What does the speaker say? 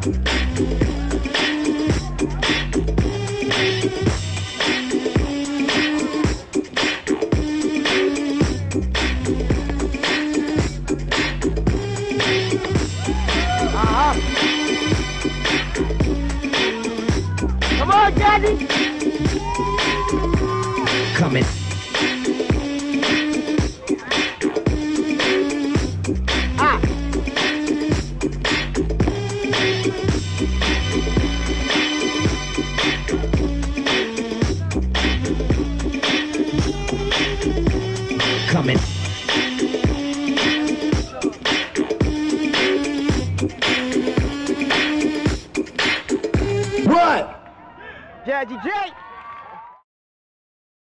Come on, Daddy! Coming. Coming. What? Jazzy J.